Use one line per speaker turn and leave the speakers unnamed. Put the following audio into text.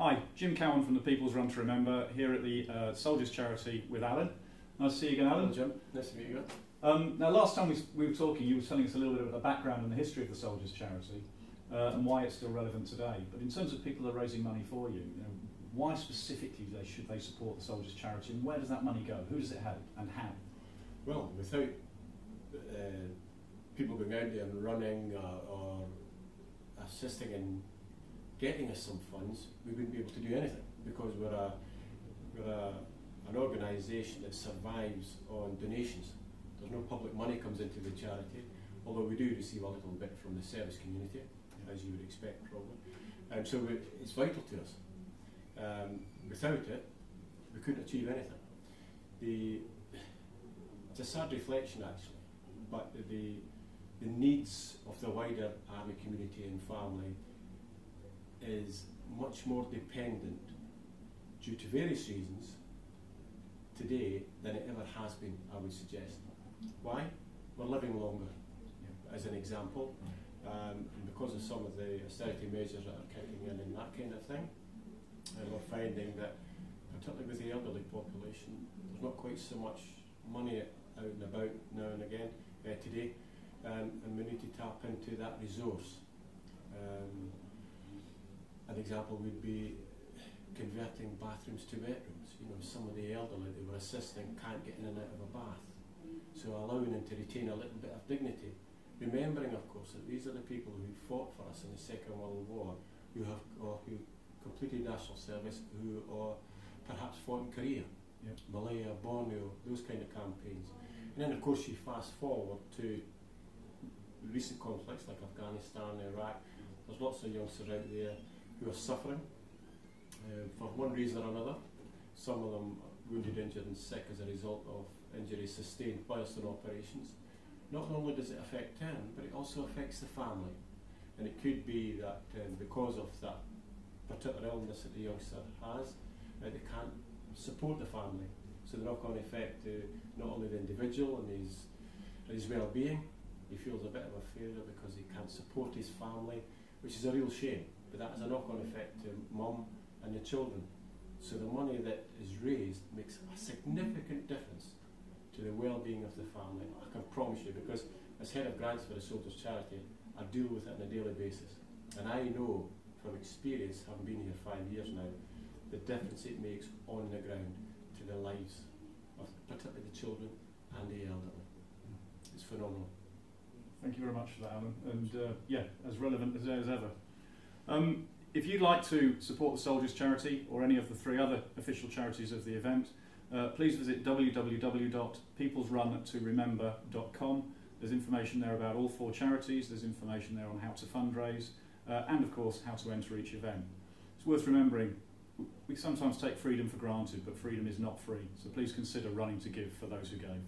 Hi, Jim Cowan from the People's Run to Remember here at the uh, Soldiers Charity with Alan. Nice to see you again, Alan.
Hello, Jim. Nice to meet you.
Um, now, last time we, we, were talking, you were telling us a little bit about the background and the history of the Soldiers Charity uh, and why it's still relevant today. But in terms of people that are raising money for you, you know, why specifically they, should they support the Soldiers Charity and where does that money go? Who does it help and how?
Well, without uh, people going out there and running uh, or assisting in getting us some funds, we wouldn't be able to do anything because we're a we're a, an organisation that survives on donations. There's no public money comes into the charity, although we do receive a little bit from the service community, as you would expect probably. And so we, it's vital to us. Um, without it, we couldn't achieve anything. The, it's a sad reflection actually, but the, the needs of the wider army community and family is much more dependent due to various reasons today than it ever has been, I would suggest. Why? We're living longer, as an example, um, and because of some of the austerity measures that are kicking in and that kind of thing, and we're finding that, particularly with the elderly population, there's not quite so much money out and about now and again uh, today, um, and we need to tap into that resource. Um, an example would be converting bathrooms to bedrooms. You know, some of the elderly they were assisting can't get in and out of a bath. So allowing them to retain a little bit of dignity. Remembering, of course, that these are the people who fought for us in the Second World War, who have or who completed national service, who or perhaps fought in Korea, yep. Malaya, Borneo, those kind of campaigns. And then, of course, you fast forward to recent conflicts like Afghanistan, Iraq. There's lots of youngsters out there who are suffering uh, for one reason or another. Some of them wounded, injured, and sick as a result of injuries sustained whilst in operations. Not only does it affect them, but it also affects the family. And it could be that um, because of that particular illness that the youngster has, uh, they can't support the family. So the knock-on effect to not only the individual and his, and his well-being, he feels a bit of a failure because he can't support his family, which is a real shame. But that has a knock-on effect to mum and the children. So the money that is raised makes a significant difference to the well-being of the family. I can promise you, because as head of grants for the Soldiers Charity, I deal with it on a daily basis, and I know from experience, having been here five years now, the difference it makes on the ground to the lives of particularly the children and the elderly. It's phenomenal.
Thank you very much for that, Alan, and uh, yeah, as relevant as, as ever. Um, if you'd like to support the Soldiers Charity or any of the three other official charities of the event, uh, please visit www.peoplesruntoremember.com. There's information there about all four charities, there's information there on how to fundraise, uh, and of course how to enter each event. It's worth remembering we sometimes take freedom for granted, but freedom is not free, so please consider running to give for those who gave.